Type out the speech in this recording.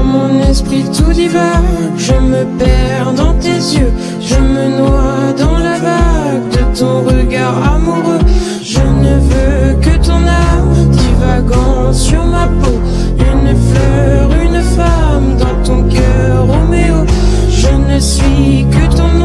Dans mon esprit tout divin, je me perds dans tes yeux, je me noie dans la vague de ton regard amoureux. Je ne veux que ton âme divagant sur ma peau, une fleur, une femme dans ton cœur, Roméo. Je ne suis que ton